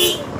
eat.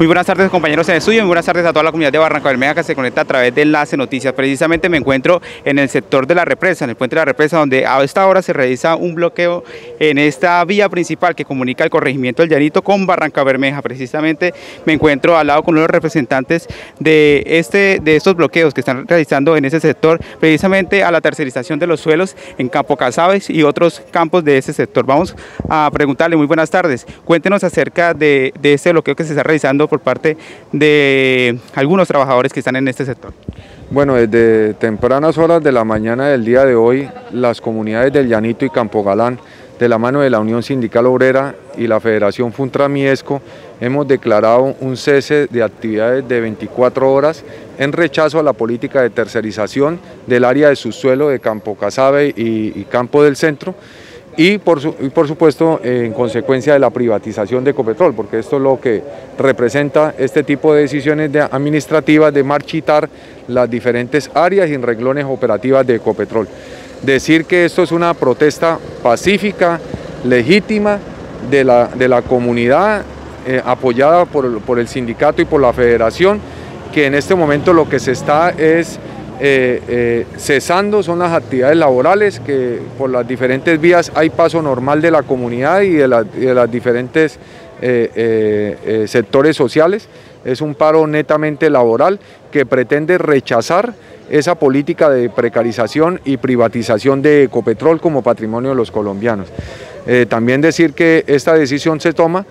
Muy buenas tardes compañeros en estudio, muy buenas tardes a toda la comunidad de Barranca Bermeja que se conecta a través de Enlace Noticias. Precisamente me encuentro en el sector de la represa, en el puente de la represa, donde a esta hora se realiza un bloqueo en esta vía principal que comunica el corregimiento del Llanito con Barranca Bermeja. Precisamente me encuentro al lado con uno de los representantes de, este, de estos bloqueos que están realizando en ese sector, precisamente a la tercerización de los suelos en Campo Casabes y otros campos de ese sector. Vamos a preguntarle, muy buenas tardes, cuéntenos acerca de este bloqueo que se está realizando por parte de algunos trabajadores que están en este sector? Bueno, desde tempranas horas de la mañana del día de hoy, las comunidades del Llanito y Campo Galán, de la mano de la Unión Sindical Obrera y la Federación Funtramiesco, hemos declarado un cese de actividades de 24 horas en rechazo a la política de tercerización del área de subsuelo de Campo Casabe y, y Campo del Centro, y por, supuesto en consecuencia de la privatización de Ecopetrol, porque esto es lo que representa este tipo de decisiones administrativas de marchitar las diferentes áreas y renglones operativas de Ecopetrol. Decir que esto es una protesta pacífica, legítima de la, de la comunidad, eh, apoyada por, por el sindicato y por la federación, que en este momento lo que se está es eh, eh, cesando son las actividades laborales, que por las diferentes vías hay paso normal de la comunidad y de, las diferentes eh, sectores sociales. Es un paro netamente laboral que pretende rechazar esa política de precarización y privatización de Ecopetrol como patrimonio de los colombianos. también decir que esta decisión se toma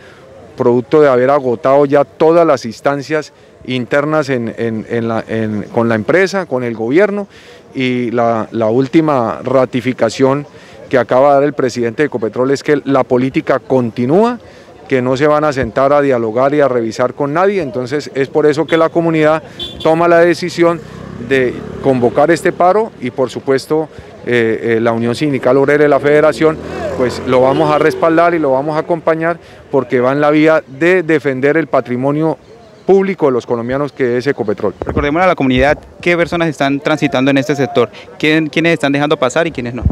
producto de haber agotado ya todas las instancias internas con la empresa, con el gobierno y la, última ratificación que acaba de dar el presidente de Ecopetrol es que la política continúa, que no se van a sentar a dialogar y a revisar con nadie, entonces es por eso que la comunidad toma la decisión de convocar este paro y por supuesto eh, eh, la Unión Sindical Obrera y la Federación, pues lo vamos a respaldar y lo vamos a acompañar porque va en la vía de defender el patrimonio público de los colombianos que es Ecopetrol. Recordemos a la comunidad qué personas están transitando en este sector, quiénes están dejando pasar y quiénes no.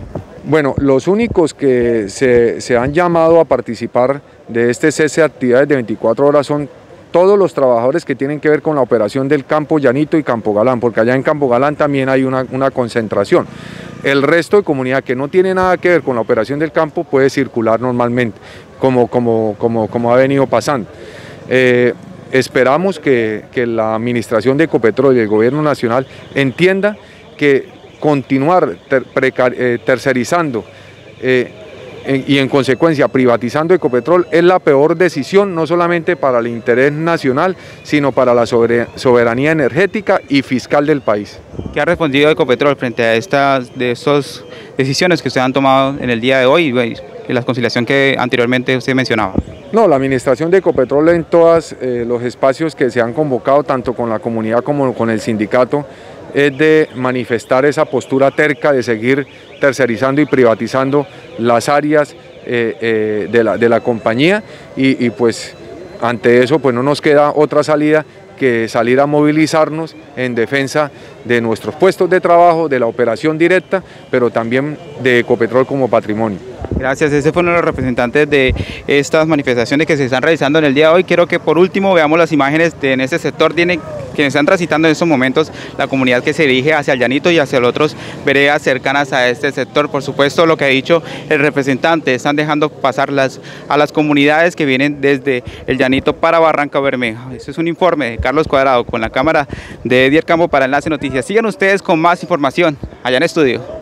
Bueno, los únicos que se, han llamado a participar de este cese de actividades de 24 horas son todos los trabajadores que tienen que ver con la operación del campo Llanito y Campo Galán, porque allá en Campo Galán también hay una, concentración. El resto de comunidad que no tiene nada que ver con la operación del campo puede circular normalmente, como, como, como, como ha venido pasando. Eh, Esperamos que, la administración de Ecopetrol y el gobierno nacional entienda que continuar eh, tercerizando eh, y en consecuencia privatizando Ecopetrol es la peor decisión no solamente para el interés nacional, sino para la soberanía energética y fiscal del país. ¿Qué ha respondido Ecopetrol frente a estas de esas decisiones que usted han tomado en el día de hoy y la conciliación que anteriormente usted mencionaba? No, la administración de Ecopetrol en todos eh, los espacios que se han convocado, tanto con la comunidad como con el sindicato, es de manifestar esa postura terca de seguir tercerizando y privatizando las áreas eh, eh, de, la, de, la, compañía y, pues ante eso pues no nos queda otra salida que salir a movilizarnos en defensa de nuestros puestos de trabajo, de la operación directa, pero también de Ecopetrol como patrimonio. Gracias, ese fue uno de los representantes de estas manifestaciones que se están realizando en el día de hoy. Quiero que por último veamos las imágenes de en este sector, tienen quienes están transitando en estos momentos la comunidad que se dirige hacia el Llanito y hacia los otros veredas cercanas a este sector. Por supuesto, lo que ha dicho el representante, están dejando pasar las, a las comunidades que vienen desde el Llanito para Barranca Bermeja. Este es un informe de Carlos Cuadrado con la cámara de Edier Campo para Enlace Noticias. Sigan ustedes con más información allá en estudio.